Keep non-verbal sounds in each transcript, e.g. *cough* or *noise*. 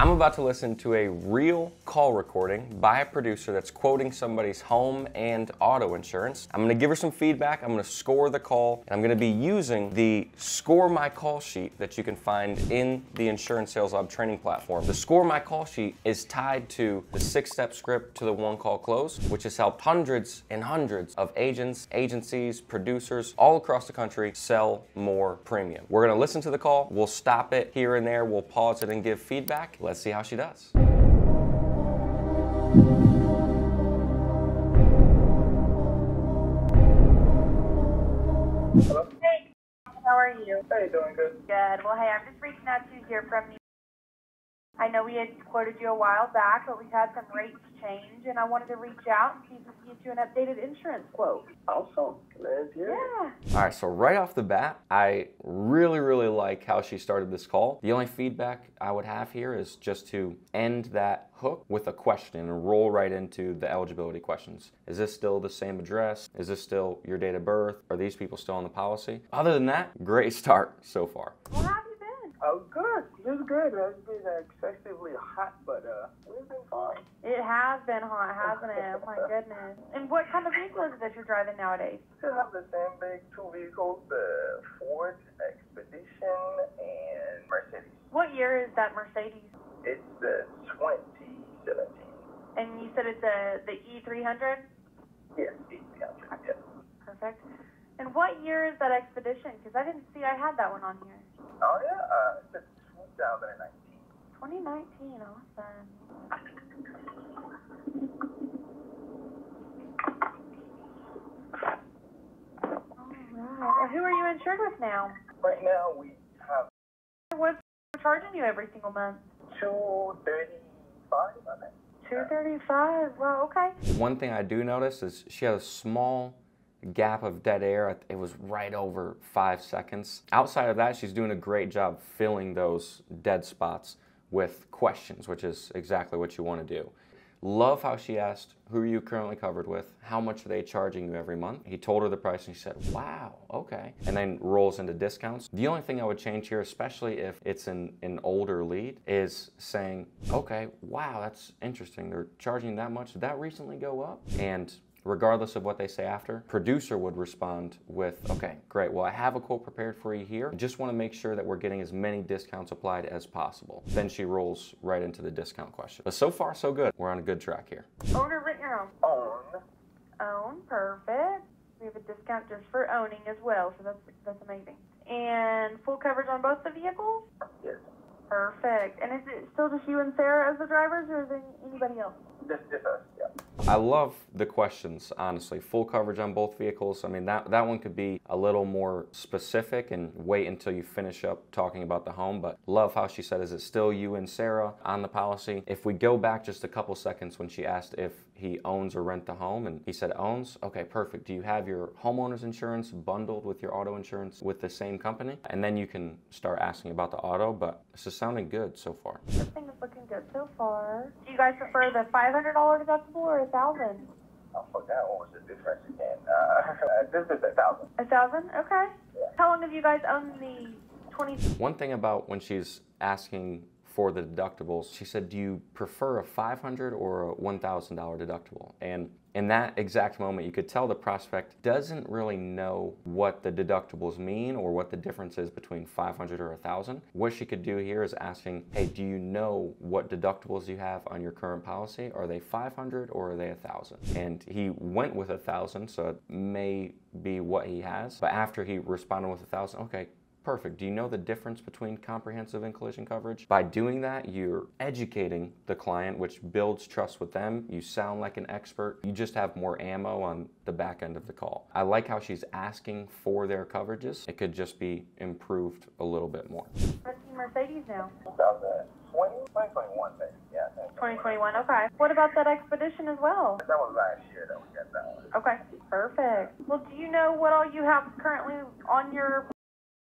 I'm about to listen to a real call recording by a producer that's quoting somebody's home and auto insurance. I'm gonna give her some feedback, I'm gonna score the call, and I'm gonna be using the Score My Call sheet that you can find in the Insurance Sales Lab training platform. The Score My Call sheet is tied to the six step script to the one call close, which has helped hundreds and hundreds of agents, agencies, producers all across the country sell more premium. We're gonna listen to the call, we'll stop it here and there, we'll pause it and give feedback. Let's see how she does. Hello? Hey, how are you? Hey, doing good. Good. Well, hey, I'm just reaching out to hear from you. I know we had quoted you a while back, but we've had some rates change, and I wanted to reach out and see if we could get you an updated insurance quote. Awesome. Let's hear it. Yeah. All right, so right off the bat, I really, really like how she started this call. The only feedback I would have here is just to end that hook with a question and roll right into the eligibility questions. Is this still the same address? Is this still your date of birth? Are these people still on the policy? Other than that, great *laughs* start so far. Well, how have you been? Oh, good. It's good. It's been excessively hot, but uh, we've been fine. It has been hot, hasn't it? *laughs* My goodness. And what kind of vehicle is it that you're driving nowadays? Still have the same big two vehicles, the Ford Expedition and Mercedes. What year is that Mercedes? It's the 2017. And you said it's a the E300? Yes, E300. Yes. Perfect. And what year is that Expedition? Because I didn't see I had that one on here. Oh, yeah. Uh, 2019. 2019, awesome. Alright. Well, who are you insured with now? Right now, we have What's charging you every single month? 235 on it. Two thirty-five. Well, okay. One thing I do notice is she had a small gap of dead air. It was right over five seconds. Outside of that, she's doing a great job filling those dead spots with questions, which is exactly what you want to do. Love how she asked, Who are you currently covered with? How much are they charging you every month? He told her the price and she said, Wow, okay. And then rolls into discounts. The only thing I would change here, especially if it's an, an older lead, is saying, Okay, wow, that's interesting. They're charging that much. Did that recently go up? And regardless of what they say after, producer would respond with, okay, great. Well, I have a quote prepared for you here. Just want to make sure that we're getting as many discounts applied as possible. Then she rolls right into the discount question. But so far, so good. We're on a good track here. Own or rent your own? On Own. Perfect. We have a discount just for owning as well, so that's that's amazing. And full coverage on both the vehicles? yes. Perfect. And is it still just you and Sarah as the drivers, or is there anybody else? This, this us, yeah. I love the questions, honestly. Full coverage on both vehicles. I mean, that, that one could be a little more specific and wait until you finish up talking about the home. But love how she said, is it still you and Sarah on the policy? If we go back just a couple seconds when she asked if he owns or rent the home and he said owns, okay, perfect. Do you have your homeowner's insurance bundled with your auto insurance with the same company? And then you can start asking about the auto, but this is sounding good so far. Everything is looking good so far. Do you guys prefer the $500 deductible or thousand? I forgot what was the difference again. Uh, this is a thousand. A thousand? Okay. Yeah. How long have you guys owned the 20? One thing about when she's asking for the deductibles, she said, Do you prefer a 500 or a $1,000 deductible? And in that exact moment, you could tell the prospect doesn't really know what the deductibles mean or what the difference is between 500 or 1000. What she could do here is asking, Hey, do you know what deductibles you have on your current policy? Are they 500 or are they 1000? And he went with 1000, so it may be what he has. But after he responded with 1000, okay, Perfect. Do you know the difference between comprehensive and collision coverage? By doing that, you're educating the client, which builds trust with them. You sound like an expert. You just have more ammo on the back end of the call. I like how she's asking for their coverages. It could just be improved a little bit more. Mercedes now. 2020, 2021, maybe. Yeah. 2021, okay. What about that expedition as well? That was last year that we got that one. Okay, perfect. Well, do you know what all you have currently on your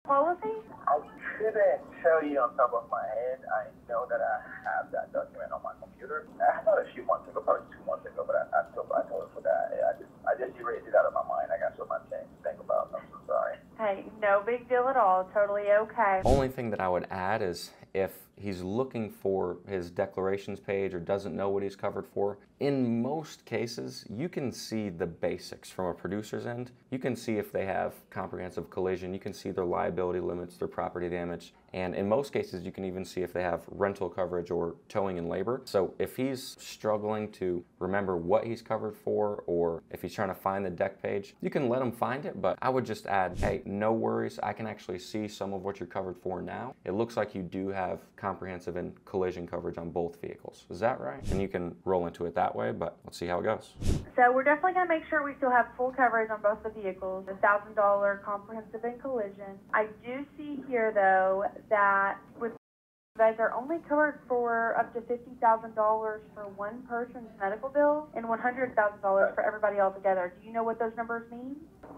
policy? I couldn't tell you on top of my head. I know that I have that document on my computer. I thought a few months ago, probably two months ago, but I, I still I totally forgot. I just I just erased it out of my mind. I got so much things to think about. I'm so sorry. Hey, no big deal at all. Totally okay. Only thing that I would add is if he's looking for his declarations page or doesn't know what he's covered for, in most cases, you can see the basics from a producer's end. You can see if they have comprehensive collision, you can see their liability limits, their property damage, and in most cases, you can even see if they have rental coverage or towing and labor. So if he's struggling to remember what he's covered for, or if he's trying to find the deck page, you can let him find it, but I would just add, hey, no worries. I can actually see some of what you're covered for now. It looks like you do have comprehensive and collision coverage on both vehicles. Is that right? And you can roll into it that way, but let's see how it goes. So we're definitely going to make sure we still have full coverage on both the vehicles, the thousand dollar comprehensive and collision. I do see here though that with you guys are only covered for up to fifty thousand dollars for one person's medical bill and one hundred thousand dollars for everybody altogether. Do you know what those numbers mean?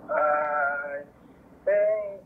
I think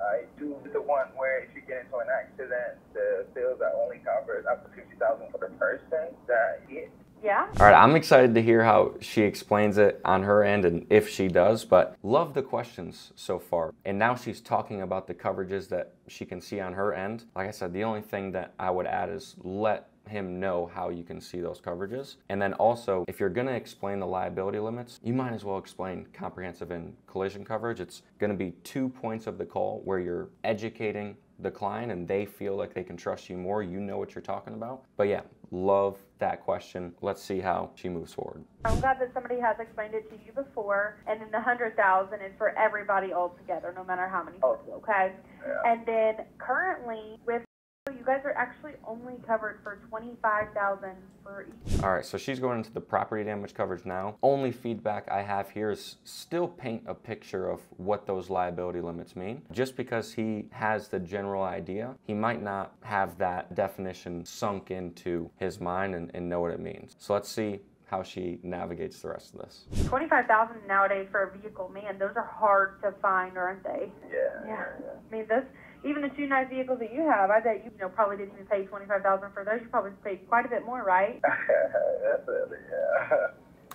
I do the one where if you get into an accident, the bills are only covered up to fifty thousand for the person that hit. Yeah. All right, I'm excited to hear how she explains it on her end and if she does, but love the questions so far. And now she's talking about the coverages that she can see on her end. Like I said, the only thing that I would add is let him know how you can see those coverages. And then also, if you're gonna explain the liability limits, you might as well explain comprehensive and collision coverage. It's gonna be two points of the call where you're educating the client and they feel like they can trust you more. You know what you're talking about. But yeah, love that question. Let's see how she moves forward. I'm glad that somebody has explained it to you before. And then the hundred thousand is for everybody all together, no matter how many people. Oh. Okay. Yeah. And then currently with you guys are actually only covered for twenty-five thousand for each. All right, so she's going into the property damage coverage now. Only feedback I have here is still paint a picture of what those liability limits mean. Just because he has the general idea, he might not have that definition sunk into his mind and, and know what it means. So let's see how she navigates the rest of this. Twenty-five thousand nowadays for a vehicle, man, those are hard to find, aren't they? Yeah. Yeah. I mean, those even the two nice vehicles that you have, I bet you, you know probably didn't even pay twenty-five thousand for those. You probably paid quite a bit more, right? *laughs* Definitely, yeah.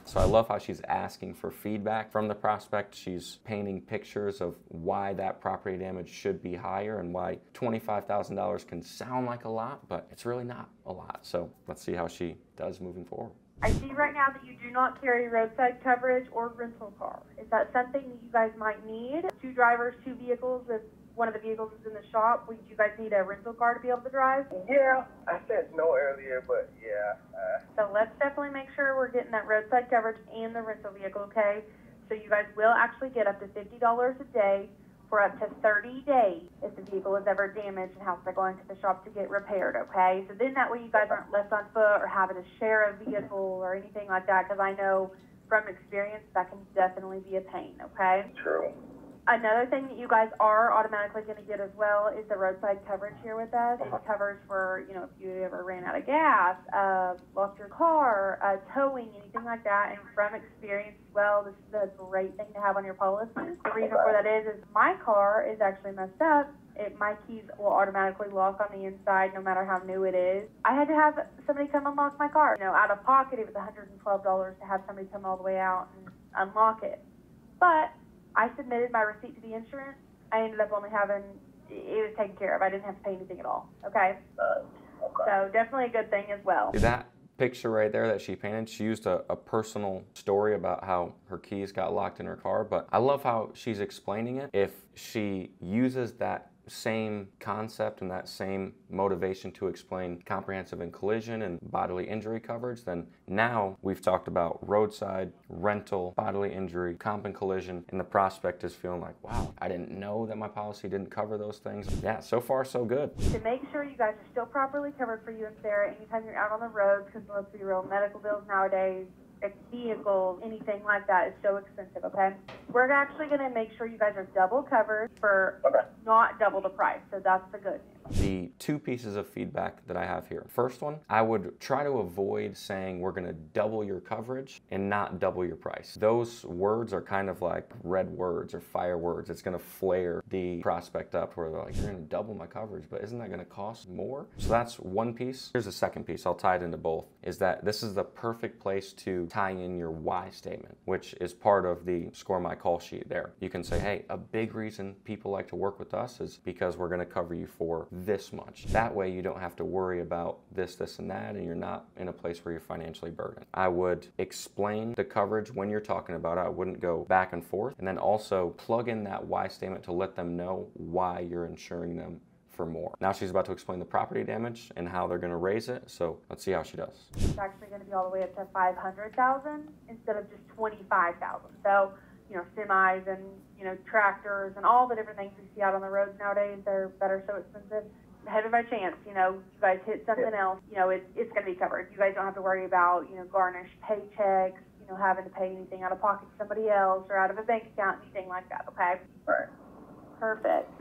So I love how she's asking for feedback from the prospect. She's painting pictures of why that property damage should be higher and why $25,000 can sound like a lot, but it's really not a lot. So let's see how she does moving forward. I see right now that you do not carry roadside coverage or rental car. Is that something that you guys might need? Two drivers, two vehicles. If one of the vehicles is in the shop, would you guys need a rental car to be able to drive? Yeah, I said no earlier, but yeah. Uh, So let's definitely make sure we're getting that roadside coverage and the rental vehicle, okay? So you guys will actually get up to fifty dollars a day for up to thirty days if the vehicle is ever damaged and has to go into the shop to get repaired, okay? So then that way you guys aren't left on foot or having to share a vehicle or anything like that, because I know from experience that can definitely be a pain, okay? true. Another thing that you guys are automatically going to get as well is the roadside coverage here with us. It covers for, you know, if you ever ran out of gas, uh, lost your car, uh, towing, anything like that. And from experience as well, this is a great thing to have on your policy. The reason for that is, is my car is actually messed up. It, my keys will automatically lock on the inside no matter how new it is. I had to have somebody come unlock my car. You know, out of pocket, it was $112 to have somebody come all the way out and unlock it. But I submitted my receipt to the insurance. I ended up only having it was taken care of. I didn't have to pay anything at all. Okay, Uh, okay. so definitely a good thing as well. See that picture right there that she painted? She used a, a personal story about how her keys got locked in her car, but I love how she's explaining it. If she uses that same concept and that same motivation to explain comprehensive and collision and bodily injury coverage, then now we've talked about roadside, rental, bodily injury, comp and collision, and the prospect is feeling like, wow, I didn't know that my policy didn't cover those things. Yeah, so far so good. To make sure you guys are still properly covered for you and Sarah anytime you're out on the road, because let's be real, medical bills nowadays, a vehicle, anything like that is so expensive. Okay, we're actually going to make sure you guys are double covered for Okay. not double the price. So that's the good news. The two pieces of feedback that I have here. First one, I would try to avoid saying we're going to double your coverage and not double your price. Those words are kind of like red words or fire words. It's going to flare the prospect up where they're like, you're going to double my coverage, but isn't that going to cost more? So that's one piece. Here's the second piece. I'll tie it into both. Is that this is the perfect place to tie in your why statement, which is part of the score my call sheet there. You can say, hey, a big reason people like to work with us is because we're going to cover you for this much. That way you don't have to worry about this, this, and that, and you're not in a place where you're financially burdened. I would explain the coverage when you're talking about it. I wouldn't go back and forth. And then also plug in that why statement to let them know why you're insuring them for more. Now she's about to explain the property damage and how they're going to raise it. So let's see how she does. It's actually going to be all the way up to 500,000 instead of just 25,000. So, you know, semis and, you know, tractors and all the different things we see out on the roads nowadays, they're better so expensive. Heaven by chance, you know, you guys hit something else, you know, it, it's going to be covered. You guys don't have to worry about, you know, garnished paychecks, you know, having to pay anything out of pocket to somebody else or out of a bank account, anything like that, okay? Right. Perfect.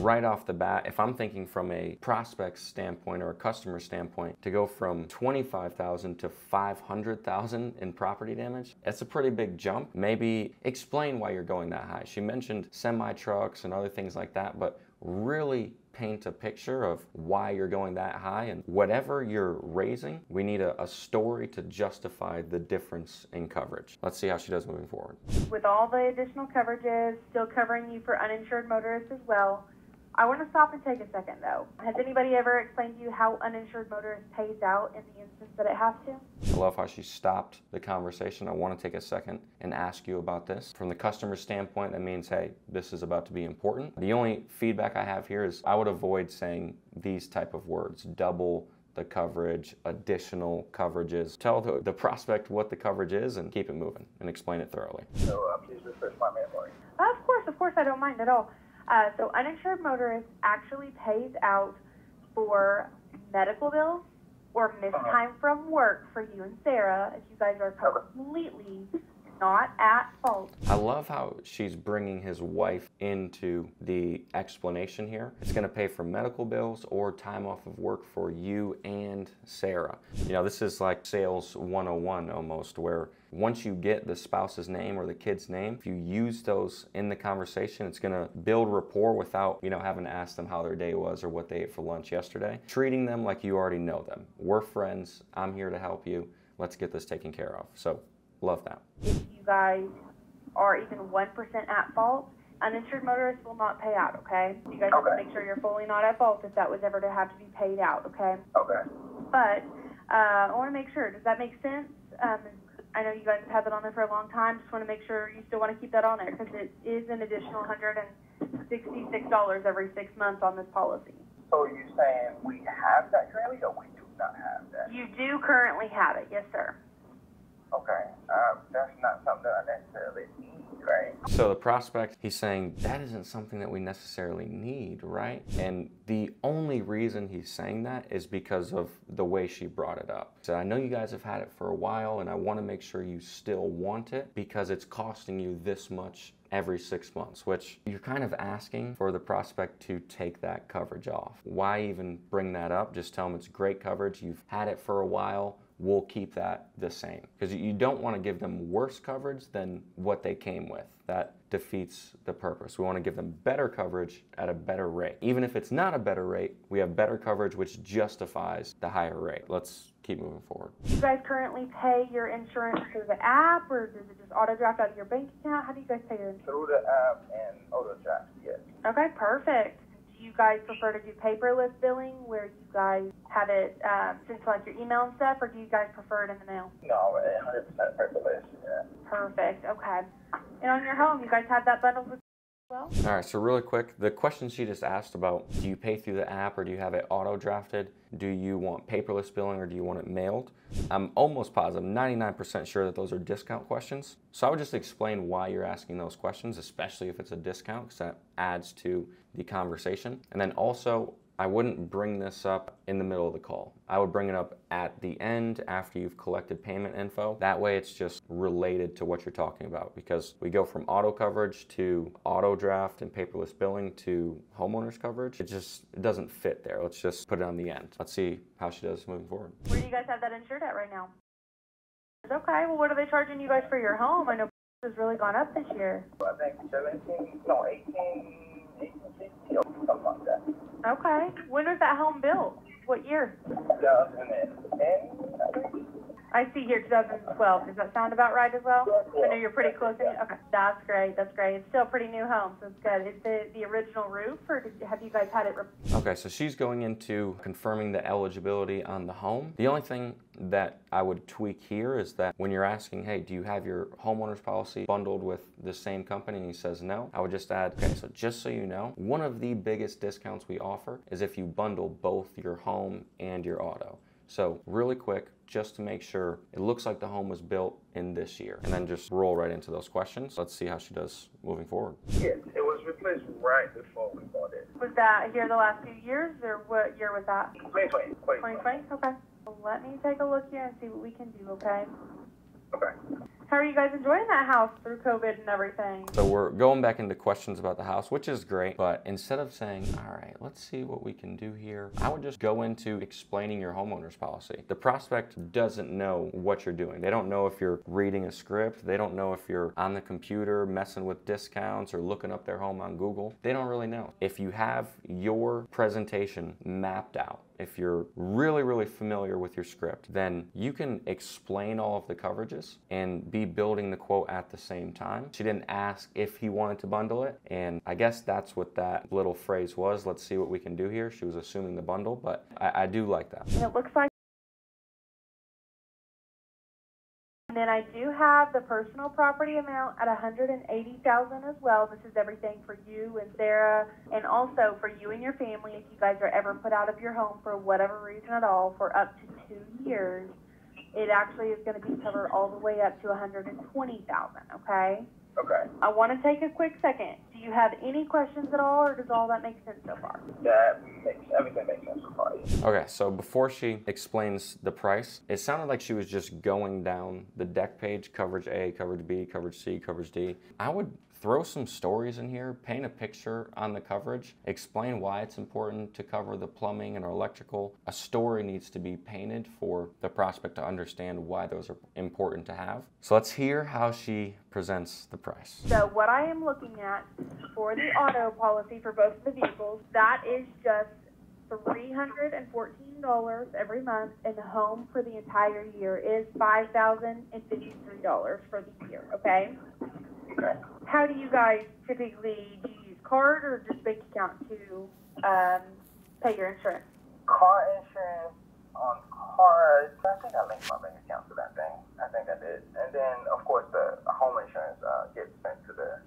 Right off the bat, if I'm thinking from a prospect standpoint or a customer standpoint, to go from 25,000 to 500,000 in property damage, that's a pretty big jump. Maybe explain why you're going that high. She mentioned semi trucks and other things like that, but really paint a picture of why you're going that high and whatever you're raising, we need a, a story to justify the difference in coverage. Let's see how she does moving forward. With all the additional coverages, still covering you for uninsured motorists as well. I want to stop and take a second though. Has anybody ever explained to you how uninsured motorist pays out in the instance that it has to? I love how she stopped the conversation. I want to take a second and ask you about this. From the customer standpoint, that means, hey, this is about to be important. The only feedback I have here is I would avoid saying these type of words, double the coverage, additional coverages. Tell the, the prospect what the coverage is and keep it moving and explain it thoroughly. So uh, please refresh my memory. Of course, of course, I don't mind at all. Uh, so uninsured motorist actually pays out for medical bills or missed Uh-huh. time from work for you and Sarah if you guys are completely not at fault. I love how she's bringing his wife into the explanation here. It's going to pay for medical bills or time off of work for you and Sarah. You know, this is like sales 101 almost, where once you get the spouse's name or the kid's name, if you use those in the conversation, it's going to build rapport without, you know, having to ask them how their day was or what they ate for lunch yesterday. Treating them like you already know them. We're friends. I'm here to help you. Let's get this taken care of. So, love that. If you guys are even 1% at fault, uninsured motorists will not pay out, okay? You guys have to make sure you're fully not at fault if that was ever to have to be paid out, okay? Okay. But uh, I want to make sure. Does that make sense? Um, I know you guys have had that on there for a long time. Just want to make sure you still want to keep that on there because it is an additional $166 every six months on this policy. So you're saying we have that currently, or we do not have that? You do currently have it, yes, sir. Okay. Um, that's not something need, right? So the prospect, he's saying that isn't something that we necessarily need, right? And the only reason he's saying that is because of the way she brought it up. So I know you guys have had it for a while, and I want to make sure you still want it because it's costing you this much every six months, which you're kind of asking for the prospect to take that coverage off. Why even bring that up? Just tell them it's great coverage. You've had it for a while we'll keep that the same because you don't want to give them worse coverage than what they came with. That defeats the purpose. We want to give them better coverage at a better rate. Even if it's not a better rate, we have better coverage which justifies the higher rate. Let's keep moving forward. Do you guys currently pay your insurance through the app or does it just auto draft out of your bank account? How do you guys pay your insurance? Through the app and auto draft, yes. Okay, perfect. Do you guys prefer to do paperless billing where you guys have it um, sent to like your email and stuff, or do you guys prefer it in the mail? No, 100% paperless, yeah. Perfect. Okay. And on your home, you guys have that bundled with well? All right, so really quick, the question she just asked about do you pay through the app or do you have it auto drafted? Do you want paperless billing or do you want it mailed? I'm almost positive, 99% sure that those are discount questions. So I would just explain why you're asking those questions, especially if it's a discount, because that adds to the conversation. And then also, I wouldn't bring this up in the middle of the call. I would bring it up at the end after you've collected payment info. That way it's just related to what you're talking about because we go from auto coverage to auto draft and paperless billing to homeowners coverage. It just it doesn't fit there. Let's just put it on the end. Let's see how she does moving forward. Where do you guys have that insured at right now? Okay. Well, what are they charging you guys for your home? I know has really gone up this year. I think 17, no, 18, 1860 or something like that. Okay. When was that home built? What year? 2010, I see here 2012. Does that sound about right as well? I know you're pretty close. In, okay, that's great. That's great. It's still a pretty new home, so it's good. Is the the original roof, or did, have you guys had it? Okay, so she's going into confirming the eligibility on the home. The only thing that I would tweak here is that when you're asking, hey, do you have your homeowner's policy bundled with the same company? And he says no, I would just add, okay, so just so you know, one of the biggest discounts we offer is if you bundle both your home and your auto. So, really quick, just to make sure it looks like the home was built in this year, and then just roll right into those questions. Let's see how she does moving forward. Yeah, it was replaced right before we bought it. was that here the last few years, or what year was that? 2020. 2020. Okay. Well, let me take a look here and see what we can do. Okay. Okay. How are you guys enjoying that house through COVID and everything? So we're going back into questions about the house, which is great. But instead of saying, all right, let's see what we can do here, I would just go into explaining your homeowner's policy. The prospect doesn't know what you're doing. They don't know if you're reading a script. They don't know if you're on the computer messing with discounts or looking up their home on Google. They don't really know. If you have your presentation mapped out, if you're really, really familiar with your script, then you can explain all of the coverages and be building the quote at the same time. She didn't ask if he wanted to bundle it, and I guess that's what that little phrase was. Let's see what we can do here. She was assuming the bundle, but I, I do like that. And it looks like. And then I do have the personal property amount at 180,000 as well. This is everything for you and Sarah, and also for you and your family. If you guys are ever put out of your home for whatever reason at all for up to two years, it actually is going to be covered all the way up to 120,000. Okay. Okay. I want to take a quick second. Do you have any questions at all, or does all that make sense so far? That makes everything makes sense so far. yes. Okay, so before she explains the price, it sounded like she was just going down the deck page coverage A, coverage B, coverage C, coverage D. I would throw some stories in here, paint a picture on the coverage, explain why it's important to cover the plumbing and electrical. A story needs to be painted for the prospect to understand why those are important to have. So let's hear how she presents the price. So what I am looking at for the auto policy for both of the vehicles, that is just three hundred and fourteen dollars every month, and the home for the entire year is five thousand and fifty-three dollars for the year. Okay. Okay. How do you guys typically do you use card or just bank account to um, pay your insurance? Car insurance on card. I think I linked my bank account to that thing. I think I did. And then, of course, the home insurance uh, gets sent to the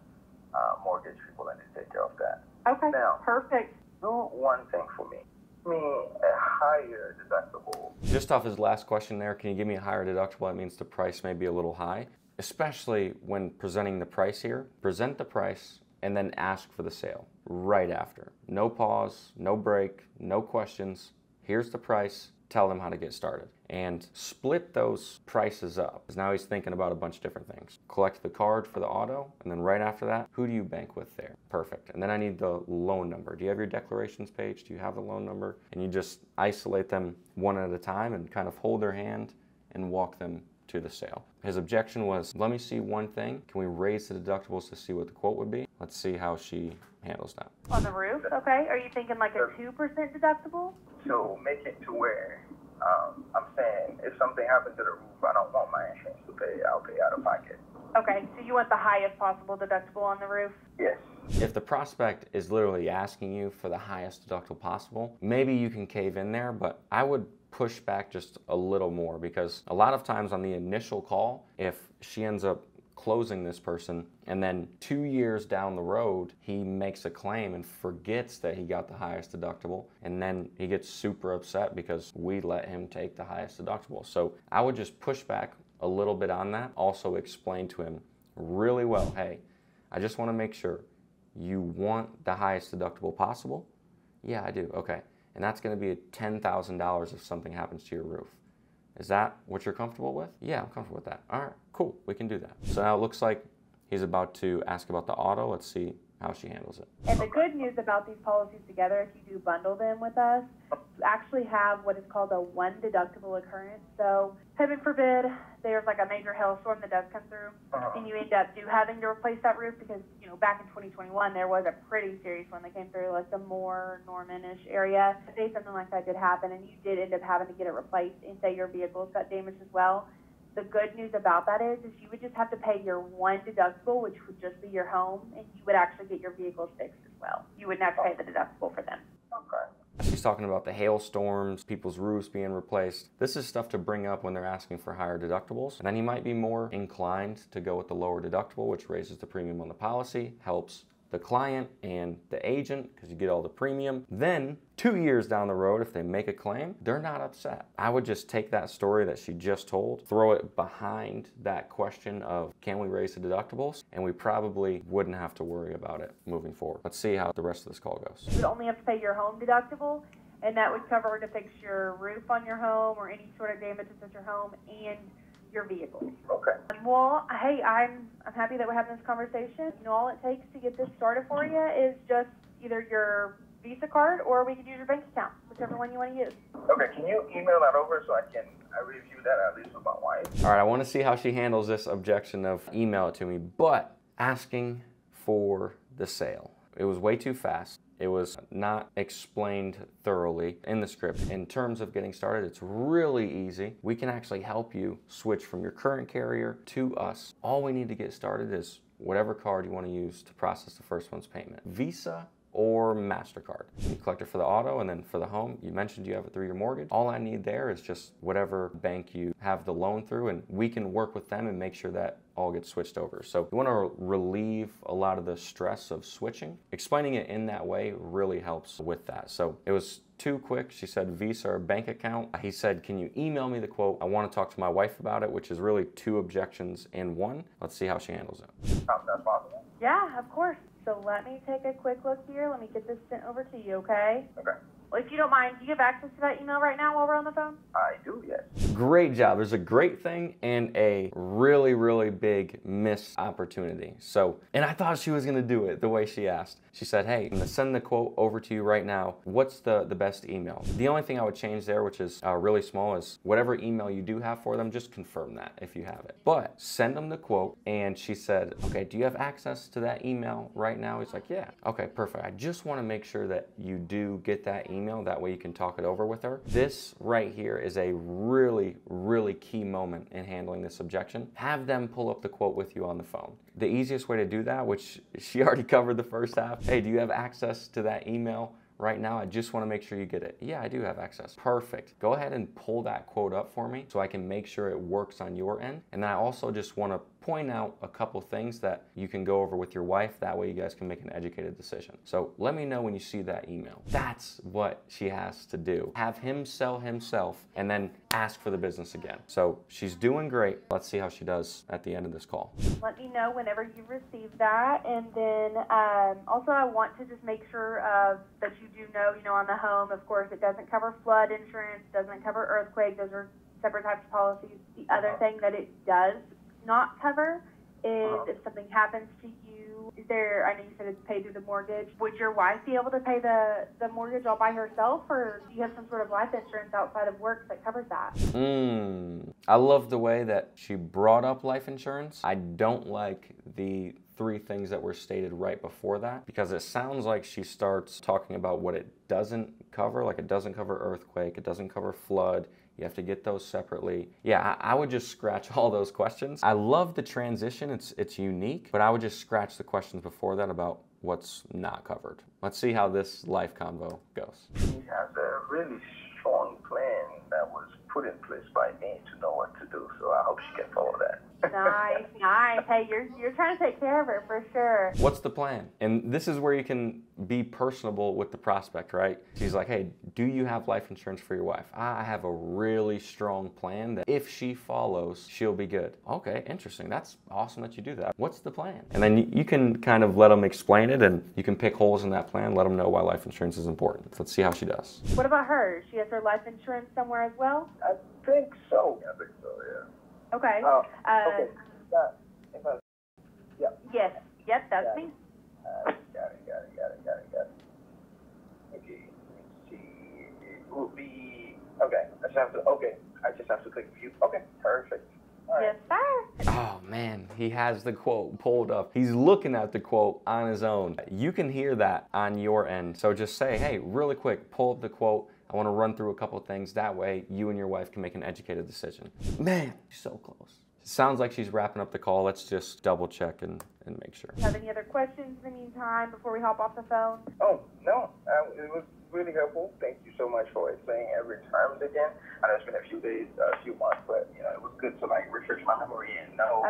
uh, mortgage people and they take care of that. Okay. Now- Perfect. Do one thing for me. Me a higher deductible. Just off his last question there, can you give me a higher deductible? That means the price may be a little high, especially when presenting the price here. Present the price and then ask for the sale right after. No pause, no break, no questions. Here's the price. Tell them how to get started and split those prices up. Because now he's thinking about a bunch of different things. Collect the card for the auto, and then right after that, who do you bank with there? Perfect. And then I need the loan number. Do you have your declarations page? Do you have the loan number? And you just isolate them one at a time and kind of hold their hand and walk them to the sale. His objection was, let me see one thing. Can we raise the deductibles to see what the quote would be? Let's see how she handles that. On the roof. Okay. Are you thinking like a two percent deductible? So make it to where um, I'm saying if something happens to the roof, I don't want my insurance to pay. I'll pay out of pocket. Okay. So you want the highest possible deductible on the roof? Yes. If the prospect is literally asking you for the highest deductible possible, maybe you can cave in there, but I would push back just a little more because a lot of times on the initial call, if she ends up closing this person and then two years down the road he makes a claim and forgets that he got the highest deductible and then he gets super upset because we let him take the highest deductible. So i would just push back a little bit on that. Also explain to him really well hey i just want to make sure you want the highest deductible possible? Yeah i do. Okay and that's going to be $10000 if something happens to your roof is that what you're comfortable with? Yeah, I'm comfortable with that. All right, cool. We can do that. So now it looks like he's about to ask about the auto. Let's see how she handles it. And the good news about these policies together, if you do bundle them with us, you actually have what is called a one deductible occurrence. So, heaven forbid, there's like a major hailstorm that does come through, and you end up do having to replace that roof because you know back in 2021 there was a pretty serious one that came through, like the Moore Norman-ish area. Say something like that did happen, and you did end up having to get it replaced, and say your vehicles got damaged as well. The good news about that is, is you would just have to pay your one deductible, which would just be your home, and you would actually get your vehicle fixed as well. You wouldn't have to pay the deductible for them. Okay. She's talking about the hailstorms, people's roofs being replaced. This is stuff to bring up when they're asking for higher deductibles. And then you might be more inclined to go with the lower deductible, which raises the premium on the policy, helps the client and the agent because you get all the premium. Then, two years down the road, if they make a claim, they're not upset. I would just take that story that she just told, throw it behind that question of can we raise the deductibles, and we probably wouldn't have to worry about it moving forward. Let's see how the rest of this call goes. You would only have to pay your home deductible, and that would cover to fix your roof on your home or any sort of damages at your home and your vehicle. Okay. Well, hey, I'm I'm happy that we're having this conversation. You know, all it takes to get this started for you is just either your Visa card or we could use your bank account, whichever one you want to use. Okay. Can you email that over so I can I review that at least with my wife? All right, I want to see how she handles this objection of email it to me, but asking for the sale. It was way too fast. It was not explained thoroughly in the script. In terms of getting started, it's really easy. We can actually help you switch from your current carrier to us. All we need to get started is whatever card you want to use to process the first one's payment. Visa or MasterCard. You collect it for the auto and then for the home, you mentioned you have it through your mortgage. All I need there is just whatever bank you have the loan through and we can work with them and make sure that all get switched over. So you want to relieve a lot of the stress of switching. Explaining it in that way really helps with that. So it was too quick. She said Visa or bank account. He said, Can you email me the quote? I want to talk to my wife about it, which is really two objections in one. Let's see how she handles it. That's possible. Yeah, of course. So let me take a quick look here. Let me get this sent over to you, okay? Okay. Well, if you don't mind, do you have access to that email right now while we're on the phone? I do. Yes. Great job. There's a great thing and a really, really big missed opportunity. So, and I thought she was going to do it the way she asked. She said, Hey, I'm going to send the quote over to you right now. What's the, the best email? The only thing I would change there, which is uh, really small, is whatever email you do have for them, just confirm that if you have it. But send them the quote. And she said, Okay, do you have access to that email right now? He's like, Yeah. Okay, perfect. I just want to make sure that you do get that email. That way you can talk it over with her. This right here is a really, really key moment in handling this objection. Have them pull up the quote with you on the phone. The easiest way to do that, which she *laughs* already covered the first half, hey, do you have access to that email? right now. I just want to make sure you get it. Yeah, I do have access. Perfect. Go ahead and pull that quote up for me so I can make sure it works on your end. And then I also just want to point out a couple things that you can go over with your wife. That way you guys can make an educated decision. So let me know when you see that email. That's what she has to do. Have him sell himself and then ask for the business again. So she's doing great. Let's see how she does at the end of this call. Let me know whenever you receive that. And then um, also, I want to just make sure uh, that you do know, you know, on the home, of course, it doesn't cover flood insurance, doesn't cover earthquake. Those are separate types of policies. The other thing that it does not cover is uh-huh. if something happens to you. Is there? I know you said it's paid through the mortgage. Would your wife be able to pay the the mortgage all by herself, or do you have some sort of life insurance outside of work that covers that? Mmm. I love the way that she brought up life insurance. I don't like the three things that were stated right before that because it sounds like she starts talking about what it doesn't cover. Like it doesn't cover earthquake, it doesn't cover flood. You have to get those separately. Yeah, I, I, would just scratch *laughs* all those questions. I love the transition, it's, it's unique, but I would just scratch the questions before that about what's not covered. Let's see how this life convo goes. He has a really strong plan that was put in place by me to know what to do, so I hope she can follow that. Nice, nice. Hey, you're you're trying to take care of her for sure. What's the plan? And this is where you can be personable with the prospect, right? She's like, "Hey, do you have life insurance for your wife?" I have a really strong plan that if she follows, she'll be good. Okay, interesting. That's awesome that you do that. What's the plan? And then you can kind of let them explain it, and you can pick holes in that plan. Let them know why life insurance is important. Let's see how she does. What about her? She has her life insurance somewhere as well. I think so. I think so. Yeah. Okay. Oh, Uh, okay. Yeah. If I- yeah. Yes. Yep, that's Yeah. me. Uh, got it, got it, got it, got it, got it. Okay, let's see. It will be, okay, I just have to, okay, I just have to click view. Okay, perfect. All right. Yes, sir. Oh man, he has the quote pulled up. He's looking at the quote on his own. You can hear that on your end. So just say, hey, really quick, pull up the quote. I want to run through a couple things. That way, you and your wife can make an educated decision. Man, so close. Sounds like she's wrapping up the call. Let's just double check and, and make sure. Have any other questions in the meantime before we hop off the phone? Oh, no, uh, it was really helpful. Thank you so much for explaining every terms again. I know it's been a few days, a few months, but, you know, it was good to, like, refresh my memory and know,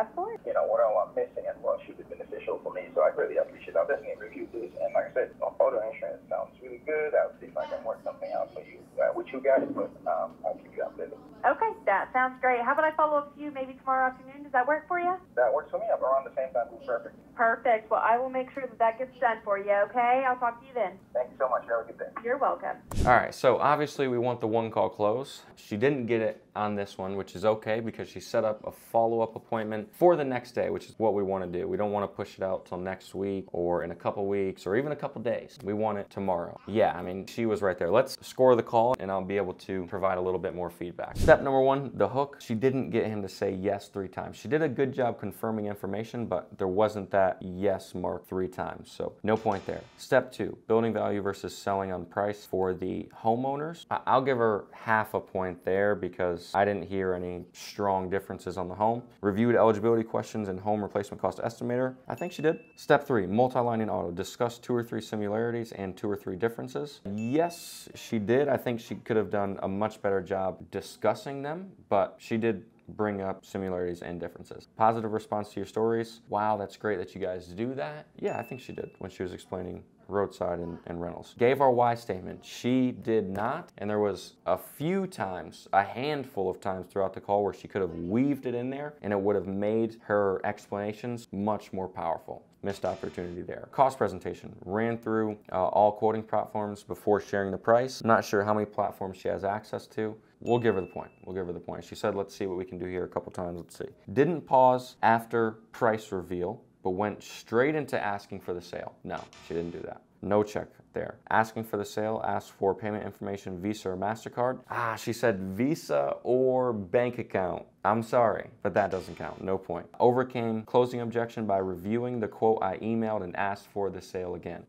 you know, what all I'm missing and what should be beneficial for me. So I really appreciate it. I'll definitely review this. And like I said, auto insurance sounds really good. I'll see if I can work something out for you, uh, with you guys, but um, I'll keep you updated. Okay, that sounds great. How about I follow up with you maybe tomorrow afternoon? Does that work for you? That works for me. I'm around the same time. Perfect. Perfect. Well, I will make sure that that gets done for you, okay? I'll talk to you then. Thank you so much. Have a good day. You're welcome. All right, so obviously we want the one call close. She didn't get it on this one, which is okay because she set up a follow up appointment for the next day, which is what we want to do. We don't want to push it out till next week or in a couple weeks or even a couple days. We want it tomorrow. Yeah, I mean, she was right there. Let's score the call and I'll be able to provide a little bit more feedback. Step number one the hook. She didn't get him to say yes three times. She did a good job confirming information, but there wasn't that yes mark three times. So no point there. Step two building value versus selling on price for the homeowners. I'll give her half a point there because I didn't hear any strong differences on the home. Reviewed eligibility questions and home replacement cost estimator. I think she did. Step three, multi-lining auto. Discuss two or three similarities and two or three differences. Yes, she did. I think she could have done a much better job discussing them, but she did bring up similarities and differences. Positive response to your stories. Wow, that's great that you guys do that. Yeah, I think she did when she was explaining roadside and, and rentals. Gave our why statement. She did not. And there was a few times, a handful of times throughout the call where she could have weaved it in there and it would have made her explanations much more powerful. Missed opportunity there. Cost presentation. Ran through uh, all quoting platforms before sharing the price. Not sure how many platforms she has access to. We'll give her the point. We'll give her the point. She said, let's see what we can do here a couple times. Let's see. Didn't pause after price reveal but went straight into asking for the sale. No, she didn't do that. No check there. Asking for the sale, asked for payment information, Visa or MasterCard. Ah, she said Visa or bank account. I'm sorry, but that doesn't count. No point. Overcame closing objection by reviewing the quote I emailed and asked for the sale again.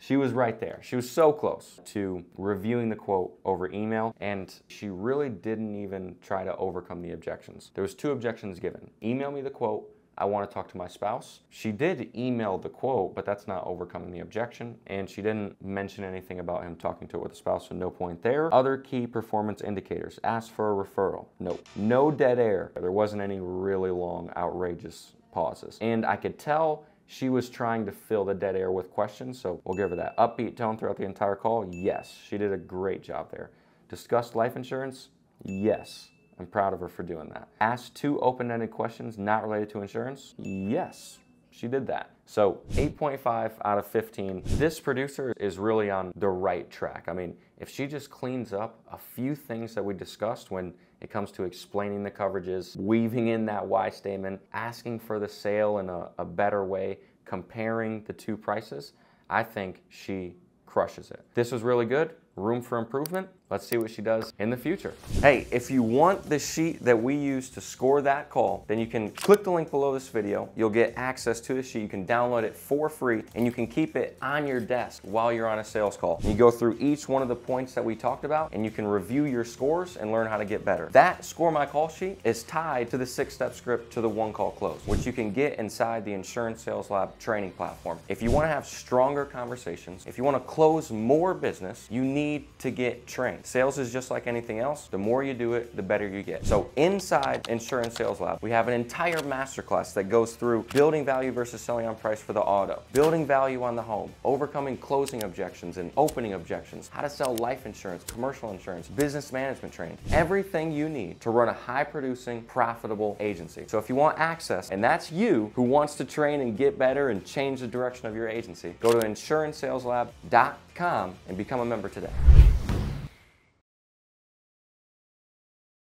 She was right there. She was so close to reviewing the quote over email and she really didn't even try to overcome the objections. There was two objections given. Email me the quote I want to talk to my spouse. She did email the quote, but that's not overcoming the objection. And she didn't mention anything about him talking to it with a spouse, so no point there. Other key performance indicators. Ask for a referral. Nope. No dead air. There wasn't any really long, outrageous pauses. And I could tell she was trying to fill the dead air with questions, so we'll give her that. Upbeat tone throughout the entire call? Yes. She did a great job there. Discussed life insurance? Yes. I'm proud of her for doing that. Asked two open ended questions not related to insurance? Yes, she did that. So 8.5 out of 15. This producer is really on the right track. I mean, if she just cleans up a few things that we discussed when it comes to explaining the coverages, weaving in that why statement, asking for the sale in a, a better way, comparing the two prices, I think she crushes it. This was really good. Room for improvement. Let's see what she does in the future. Hey, if you want the sheet that we use to score that call, then you can click the link below this video. You'll get access to the sheet. You can download it for free and you can keep it on your desk while you're on a sales call. You go through each one of the points that we talked about and you can review your scores and learn how to get better. That score my call sheet is tied to the six step script to the one call close, which you can get inside the Insurance Sales Lab training platform. If you want to have stronger conversations, if you want to close more business, you need to get trained. Sales is just like anything else. The more you do it, the better you get. So inside Insurance Sales Lab, we have an entire masterclass that goes through building value versus selling on price for the auto, building value on the home, overcoming closing objections and opening objections, how to sell life insurance, commercial insurance, business management training, everything you need to run a high producing, profitable agency. So if you want access, and that's you who wants to train and get better and change the direction of your agency, go to insurancesaleslab.com and become a member today.